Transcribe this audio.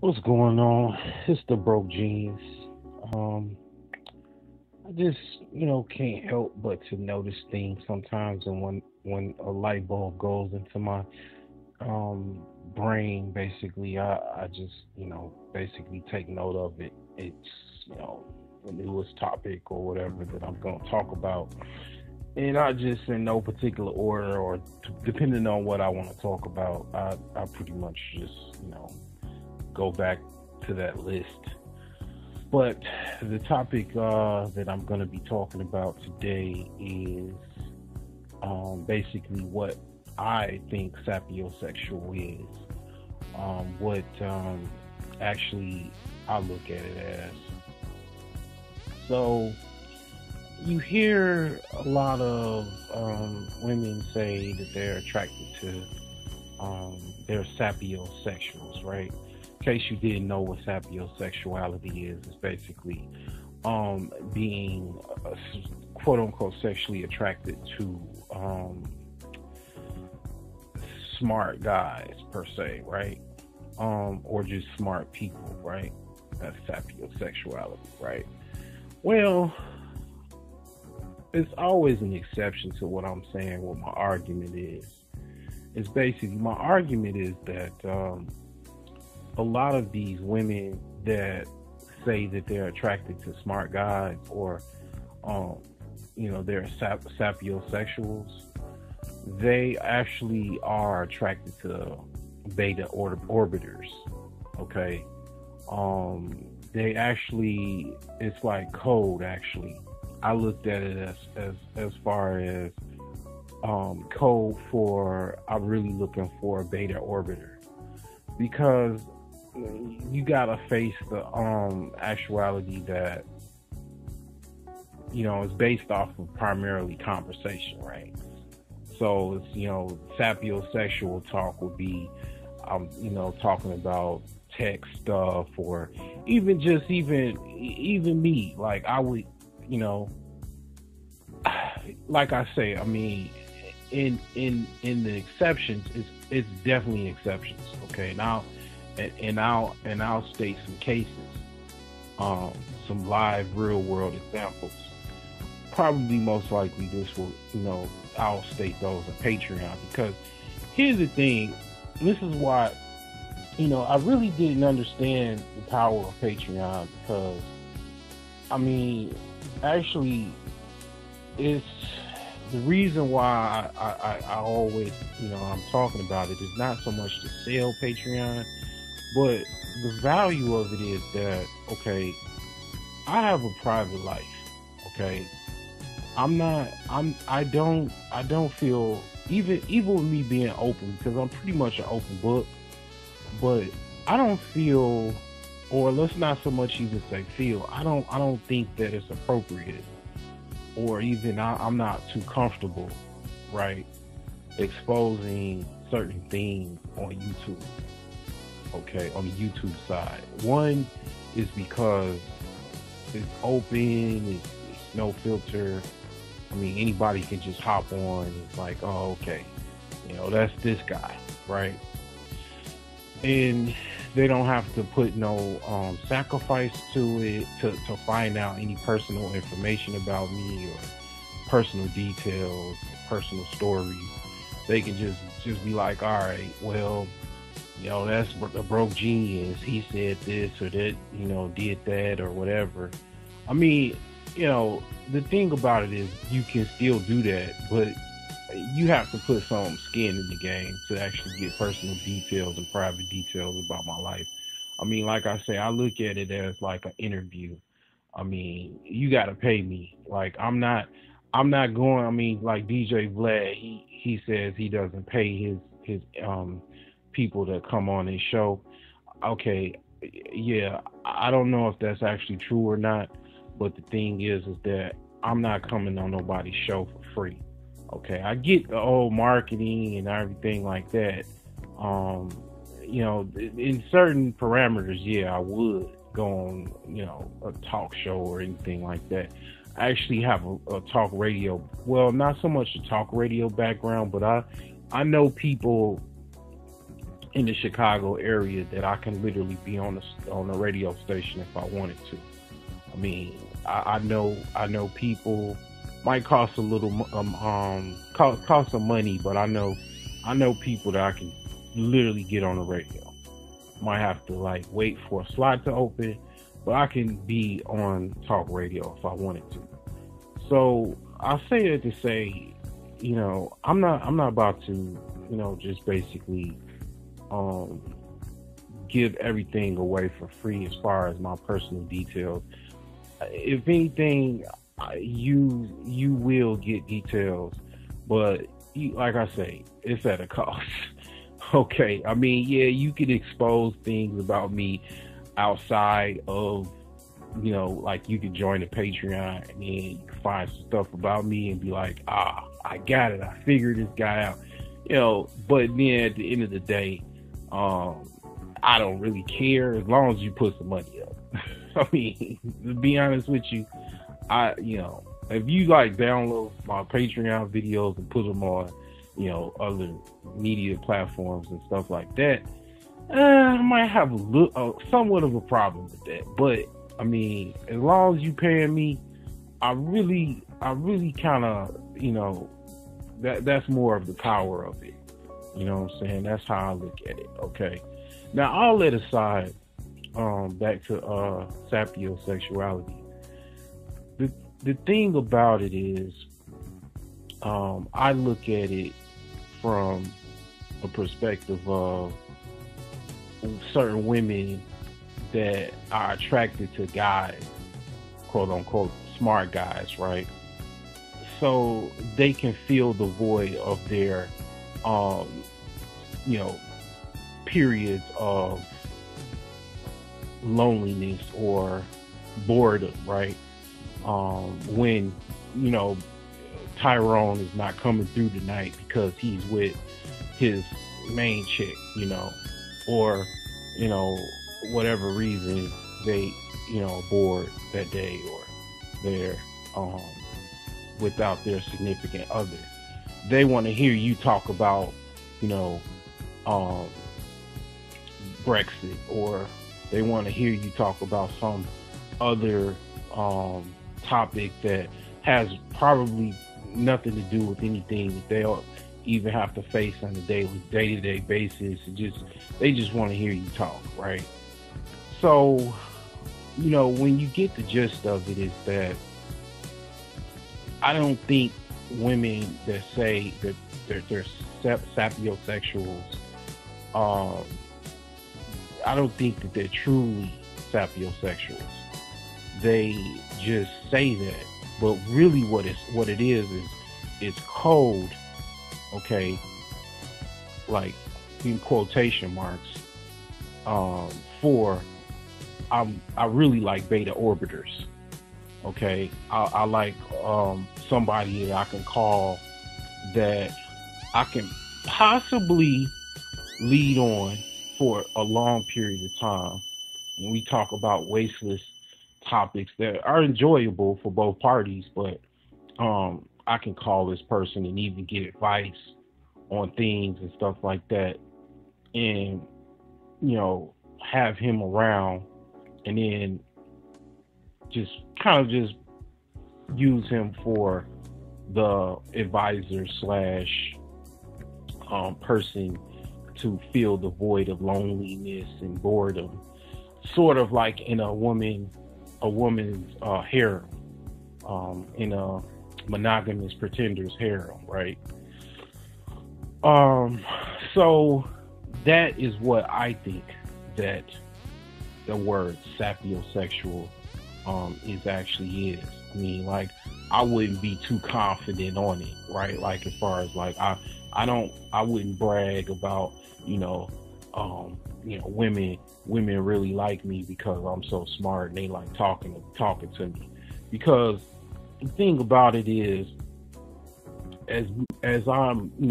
What's going on? It's the Broke Genius. Um, I just, you know, can't help but to notice things sometimes, and when when a light bulb goes into my um brain, basically, I I just, you know, basically take note of it. It's, you know, the newest topic or whatever that I'm going to talk about, and I just in no particular order or t- depending on what I want to talk about, I I pretty much just, you know go back to that list. But the topic uh, that I'm going to be talking about today is um, basically what I think sapiosexual is. Um, what um, actually I look at it as. So you hear a lot of um, women say that they're attracted to um, they're sapiosexuals, right? Case you didn't know what sapiosexuality is, it's basically um, being uh, quote unquote sexually attracted to um, smart guys per se, right? Um, or just smart people, right? That's sapiosexuality, right? Well, it's always an exception to what I'm saying. What my argument is, is basically my argument is that um, a lot of these women that say that they're attracted to smart guys or, um, you know, they're sap- sapiosexuals, they actually are attracted to beta or- orbiters. Okay. Um, they actually, it's like code actually. I looked at it as, as, as far as, um, code for, I'm really looking for a beta orbiter because you gotta face the um actuality that you know is based off of primarily conversation, right? So it's you know sapiosexual talk would be, um, you know, talking about tech stuff or even just even even me. Like I would, you know, like I say, I mean, in in in the exceptions, it's it's definitely exceptions. Okay, now and, and I'll and I'll state some cases, um, some live real world examples. Probably most likely this will, you know, I'll state those on Patreon because here's the thing. This is why, you know, I really didn't understand the power of Patreon because, I mean, actually, it's the reason why I, I, I always, you know, I'm talking about it is not so much to sell Patreon but the value of it is that, okay, I have a private life. Okay. I'm not I'm I don't I don't feel even even with me being open because I'm pretty much an open book, but I don't feel or let's not so much even say feel. I don't I don't think that it's appropriate or even I, I'm not too comfortable, right, exposing certain things on YouTube okay, on the YouTube side. One is because it's open, it's, it's no filter. I mean, anybody can just hop on. It's like, oh, okay, you know, that's this guy, right? And they don't have to put no um, sacrifice to it to, to find out any personal information about me or personal details, personal stories. They can just just be like, all right, well, you know, that's a broke genius. He said this or that, you know, did that or whatever. I mean, you know, the thing about it is you can still do that, but you have to put some skin in the game to actually get personal details and private details about my life. I mean, like I say, I look at it as like an interview. I mean, you got to pay me. Like I'm not, I'm not going. I mean, like DJ Vlad, he he says he doesn't pay his his um people that come on his show. Okay, yeah, I don't know if that's actually true or not, but the thing is, is that I'm not coming on nobody's show for free. Okay, I get the old marketing and everything like that. Um, you know, in certain parameters, yeah, I would go on, you know, a talk show or anything like that. I actually have a, a talk radio. Well, not so much a talk radio background, but I I know people in the Chicago area that I can literally be on a on a radio station if I wanted to. I mean, I, I know I know people might cost a little um, um cost, cost some money, but I know I know people that I can literally get on the radio. Might have to like wait for a slot to open, but I can be on talk radio if I wanted to. So I say that to say, you know, I'm not I'm not about to, you know, just basically um give everything away for free as far as my personal details. If anything, you you will get details, but you, like I say, it's at a cost. okay, I mean, yeah, you can expose things about me outside of, you know, like you can join the Patreon and then you can find some stuff about me and be like, ah, I got it, I figured this guy out, you know. But then at the end of the day, um, I don't really care as long as you put some money up. I mean, to be honest with you, I you know if you like download my Patreon videos and put them on, you know, other media platforms and stuff like that, uh, I might have a little, uh, somewhat of a problem with that. But I mean, as long as you paying me, I really, I really kind of, you know, that that's more of the power of it. You know what I'm saying? That's how I look at it. Okay. Now I'll let aside um, back to uh, sapiosexuality the the thing about it is, um, I look at it from a perspective of certain women that are attracted to guys, quote unquote, smart guys, right? So they can fill the void of their, um, you know, periods of loneliness or boredom, right? um, when you know Tyrone is not coming through tonight because he's with his main chick, you know, or you know whatever reason they you know bored that day or they're um, without their significant other. They want to hear you talk about you know um, Brexit or they want to hear you talk about some other um, topic that has probably nothing to do with anything that they'll even have to face on a daily day-to-day basis. And just they just want to hear you talk right? So you know when you get the gist of it is that i don't think women that say that they're, they're sapiosexuals um, i don't think that they're truly sapiosexuals. They just say that, but really what it's what it is is it's code, okay, like in quotation marks, um, for I'm I really like beta orbiters. Okay, I, I like um, somebody that I can call that I can possibly lead on for a long period of time. When we talk about wasteless topics that are enjoyable for both parties, but um, I can call this person and even get advice on things and stuff like that, and you know have him around, and then just kind of just use him for the advisor slash um, person to fill the void of loneliness and boredom, sort of like in a woman a woman's uh, harem um, in a monogamous pretender's harem, right? Um, so that is what I think that the word sapiosexual um, is actually is. I mean, like I wouldn't be too confident on it, right? Like as far as like I, I don't, I wouldn't brag about, you know, um, you know, women women really like me because I'm so smart and they like talking talking to me. Because the thing about it is, as as I'm you